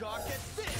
Gawk at this!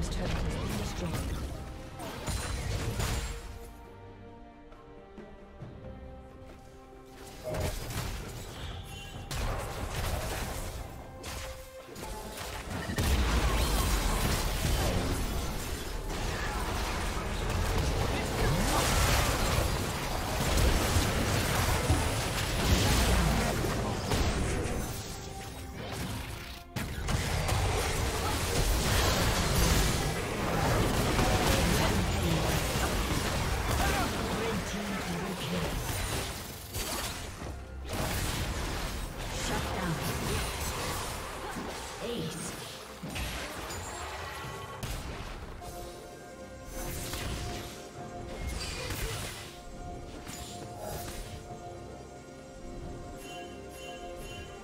Team's turret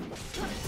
Yeah.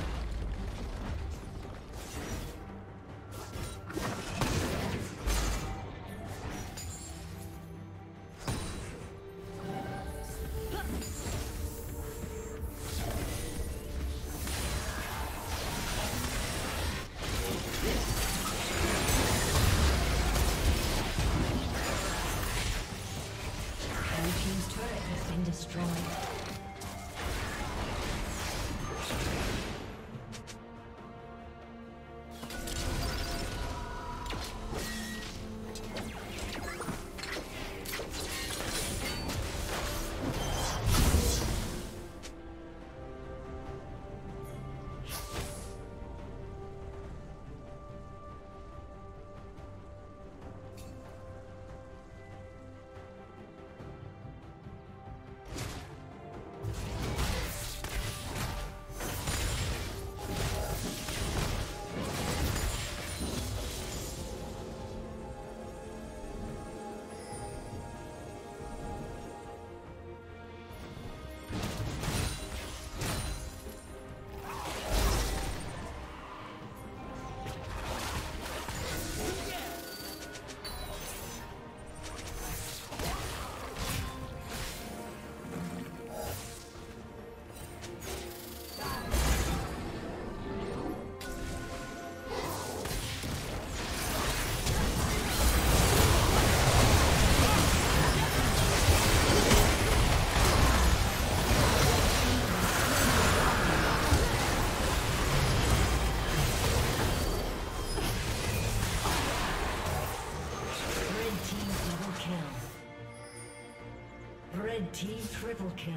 Triple kill.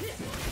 Yeah.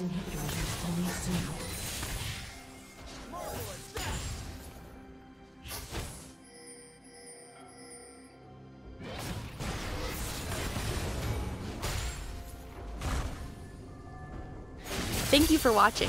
Team's inhibitor is responding soon. Thank you for watching.